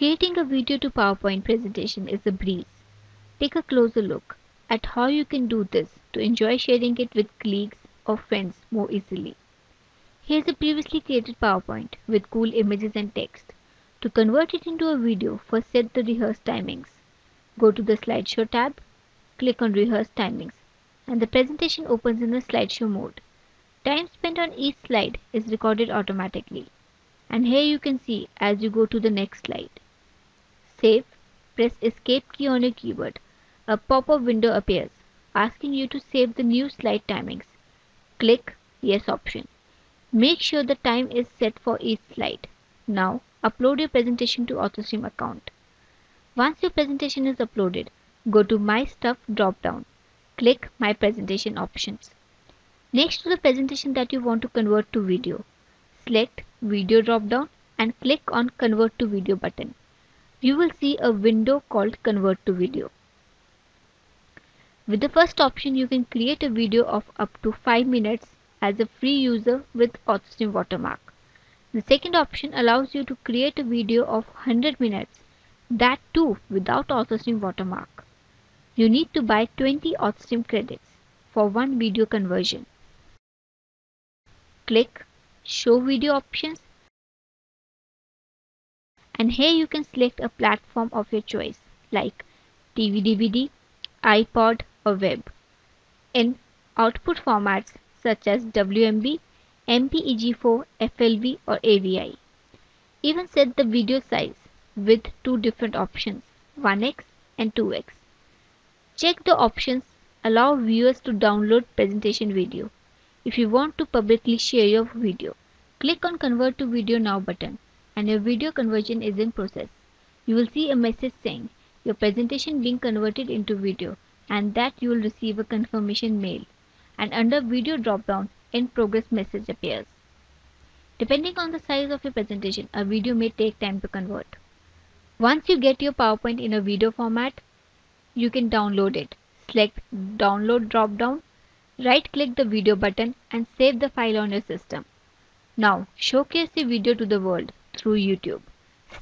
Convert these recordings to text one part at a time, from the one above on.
Creating a video to PowerPoint presentation is a breeze. Take a closer look at how you can do this to enjoy sharing it with colleagues or friends more easily. Here's a previously created PowerPoint with cool images and text. To convert it into a video, first set the rehearse timings. Go to the slideshow tab, click on rehearse timings, and the presentation opens in the slideshow mode. Time spent on each slide is recorded automatically. And here you can see as you go to the next slide. Save, press escape key on your keyboard. A pop-up window appears asking you to save the new slide timings. Click yes option. Make sure the time is set for each slide. Now upload your presentation to authorSTREAM account. Once your presentation is uploaded, go to My Stuff drop-down. Click My Presentation options. Next to the presentation that you want to convert to video, select Video drop-down and click on Convert to Video button you will see a window called Convert to Video. With the first option, you can create a video of up to 5 minutes as a free user with authorSTREAM watermark. The second option allows you to create a video of 100 minutes, that too without authorSTREAM watermark. You need to buy 20 authorSTREAM credits for one video conversion. Click Show Video Options and here you can select a platform of your choice like TV DVD, iPod or web. In output formats such as WMV, MPEG4, FLV or AVI. Even set the video size with two different options 1x and 2x. Check the options allow viewers to download presentation video. If you want to publicly share your video, click on convert to video now button and your video conversion is in process. You will see a message saying your presentation being converted into video and that you will receive a confirmation mail and under video drop-down in progress message appears. Depending on the size of your presentation, a video may take time to convert. Once you get your PowerPoint in a video format, you can download it. Select download drop-down, right click the video button and save the file on your system. Now showcase the video to the world through YouTube.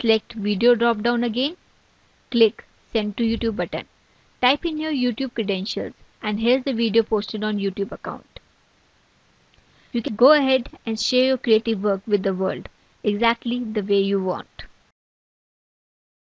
Select video drop down again. Click send to YouTube button. Type in your YouTube credentials and here's the video posted on YouTube account. You can go ahead and share your creative work with the world exactly the way you want.